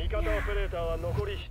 味方オペレーターは残り1